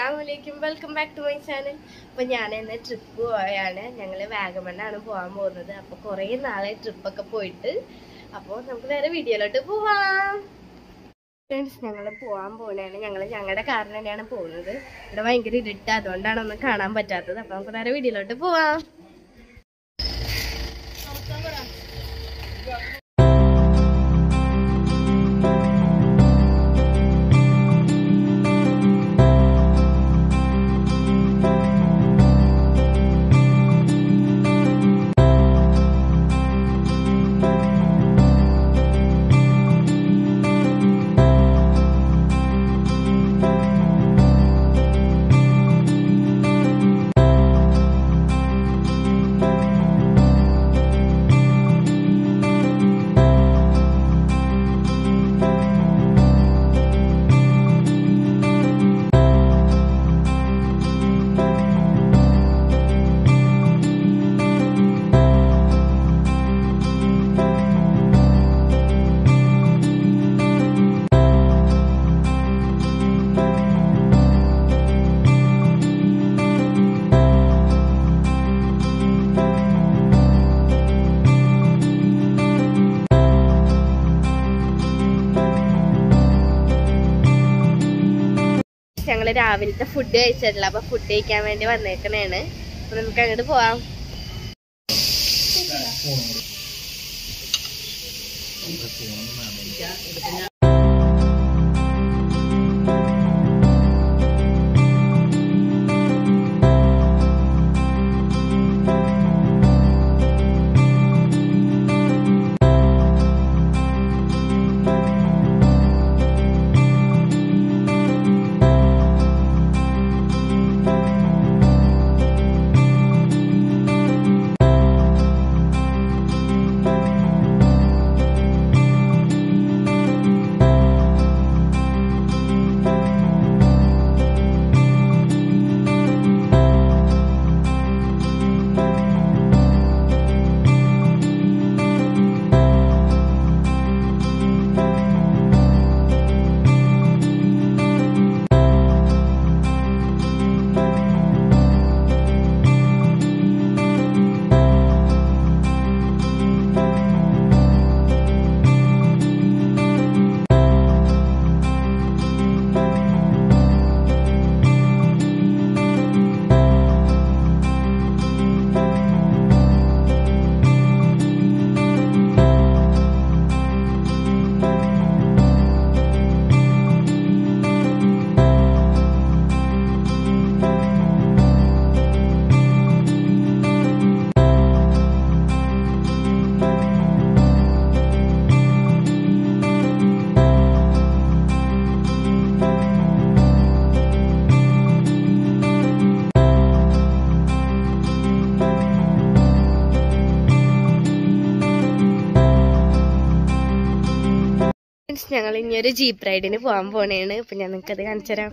അസ്സലാമു അലൈക്കും. Welcome back to my channel അപ്പോൾ ഞാൻ ഇന്ന് ട്രിപ്പ് പോയാണ്. ഞങ്ങൾ വാഗമണ്ണാണ് പോകാൻ പോകുന്നത്. അപ്പോൾ കുറേ നാളെ ട്രിപ്പൊക്കെ പോയിട്ട്. അപ്പോൾ നമുക്ക് നേരെ വീഡിയോയിലോട്ട് പോവാം. ഫ്രണ്ട്സ് ഞങ്ങൾ പോകാൻ പോകുന്നതാണ് ഞങ്ങൾ ഞങ്ങളുടെ കാറിന് തന്നെയാണ് പോകുന്നത്. ഇവിടെ ഭയങ്കര ഇരുട്ട്. അതുകൊണ്ടാണ് ഒന്നും കാണാൻ പറ്റാത്തത്. അപ്പോൾ നമുക്ക് നേരെ വീഡിയോയിലോട്ട് പോവാം. രാവിലത്തെ ഫുഡ് കഴിച്ചിട്ടില്ല അപ്പൊ ഫുഡ് കഴിക്കാൻ വേണ്ടി വന്നേക്കണേണ്. അപ്പൊ നമുക്ക് അങ്ങോട്ട് പോവാം. ഞങ്ങൾ ഇനി ഒരു ജീപ്പ് റൈഡിന് പോകാൻ പോണേണ്. അപ്പൊ ഞാൻ നിങ്ങൾക്ക് അത് കാണിച്ചു തരാം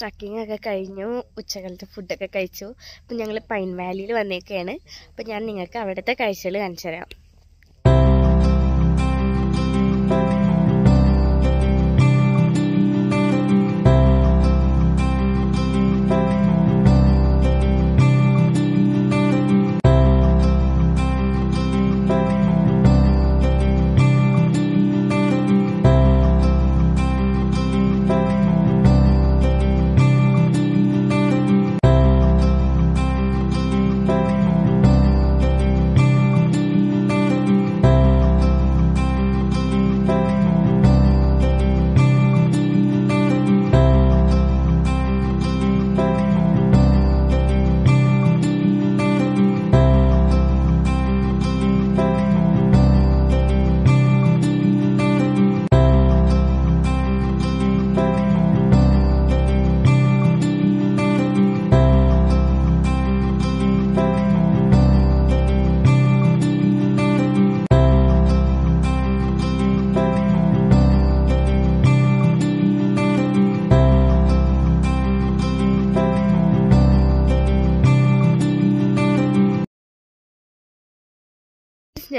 ട്രക്കിംഗ് ഒക്കെ കഴിഞ്ഞു ഉച്ചകാലത്തെ ഫുഡൊക്കെ കഴിച്ചു. അപ്പം ഞങ്ങൾ പൈൻ വാലിയിൽ വന്നേക്കാണ്. അപ്പം ഞാൻ നിങ്ങൾക്ക് അവിടുത്തെ കാഴ്ചകൾ കാണിച്ചു തരാം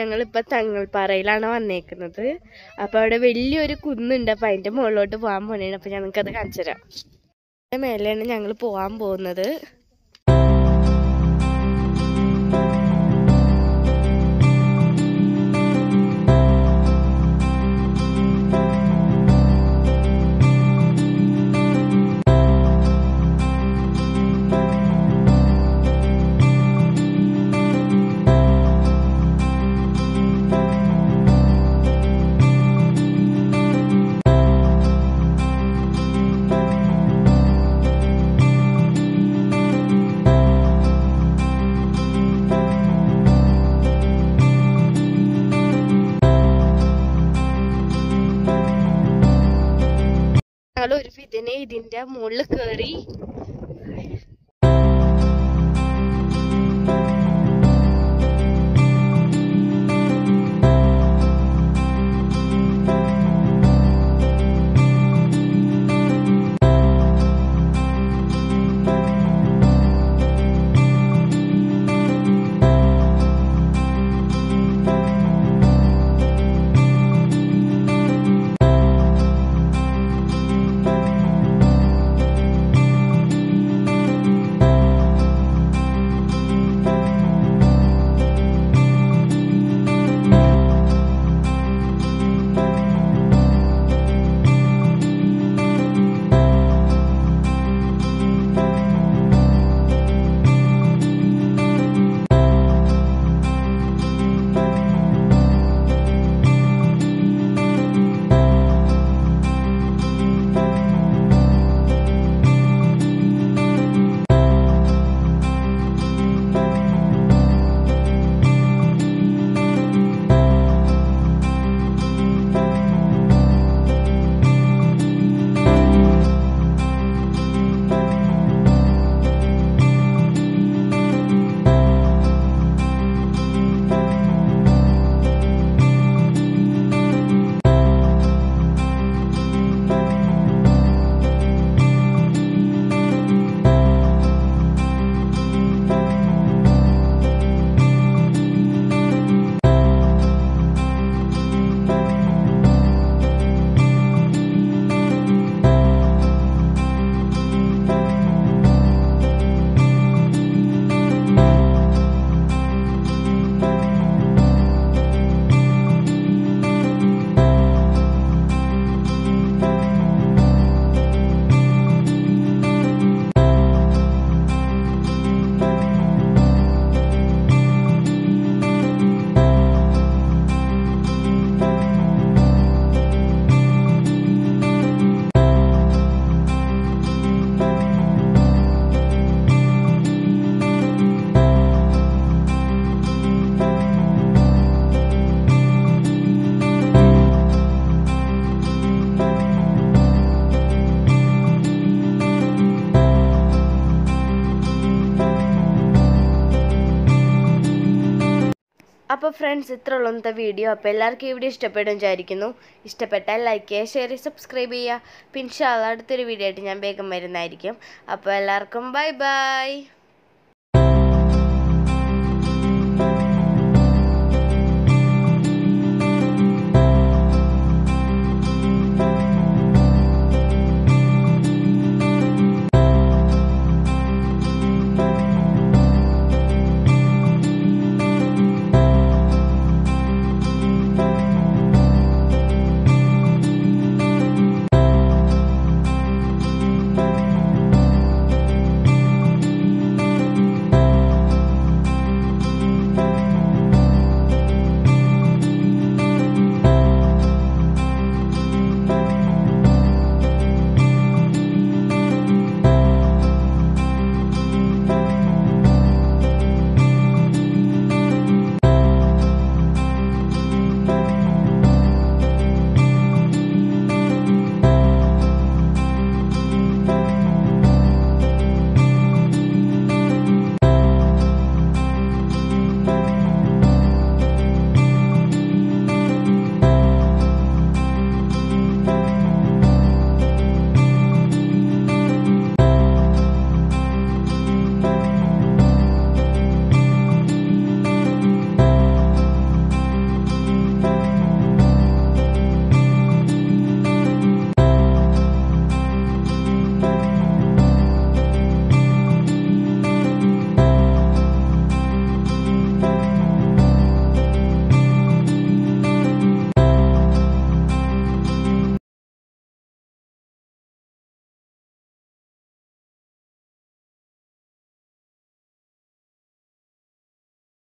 ഞങ്ങളിപ്പോൾ തങ്ങൾപ്പാറയിലാണ് വന്നേക്കുന്നത്. അപ്പോൾ അവിടെ വലിയൊരു കുന്നുണ്ട്. അപ്പോൾ അതിന്റെ മുകളിലോട്ട് പോകാൻ പോണേണ് അപ്പോൾ ഞങ്ങൾക്കത് കാണിച്ചു തരാം മേലെയാണ് ഞങ്ങൾ പോകാൻ പോകുന്നത്. ഇതിന്റെ മുകളിൽ കയറി അപ്പോൾ ഫ്രണ്ട്സ് ഇത്ര ഉള്ളത്തെ വീഡിയോ അപ്പോൾ എല്ലാവർക്കും ഈ വീഡിയോ ഇഷ്ടപ്പെടും വിചാരിക്കുന്നു. ഇഷ്ടപ്പെട്ടാൽ ലൈക്ക് ചെയ്യുക ഷെയർ ചെയ്യുക സബ്സ്ക്രൈബ് ചെയ്യുക. പിന്നെ അടുത്തൊരു വീഡിയോ ആയിട്ട് ഞാൻ വേഗം വരുന്നതായിരിക്കും. അപ്പോൾ എല്ലാവർക്കും ബൈ ബൈ